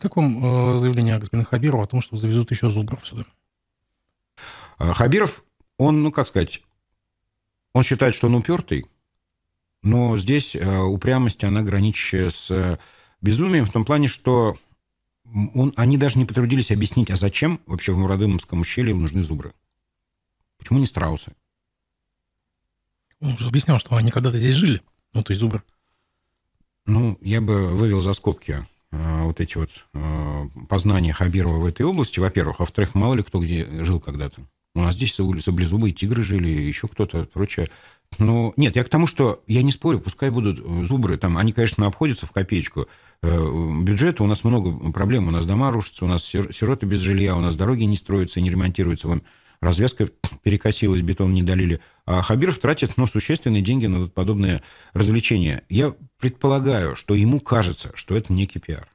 Как вам э, заявление господина Хабирова о том, что завезут еще зубров сюда? А, Хабиров, он, ну как сказать, он считает, что он упертый, но здесь э, упрямость, она граничащая с э, безумием в том плане, что он, они даже не потрудились объяснить, а зачем вообще в Мурадымовском ущелье нужны зубры. Почему не страусы? Он уже объяснял, что они когда-то здесь жили, ну, то есть зубры. Ну, я бы вывел за скобки э, вот эти вот э, познания Хабирова в этой области, во-первых. Во-вторых, мало ли кто где жил когда-то. У нас здесь саблезубые тигры жили, еще кто-то, прочее. Ну, нет, я к тому, что я не спорю, пускай будут э, зубры, там, они, конечно, обходятся в копеечку. Э, бюджета у нас много проблем, у нас дома рушатся, у нас сироты без жилья, у нас дороги не строятся, не ремонтируются, вон развязка перекосилась, бетон не долили. А Хабиров тратит ну, существенные деньги на вот подобные развлечения. Я предполагаю, что ему кажется, что это некий пиар.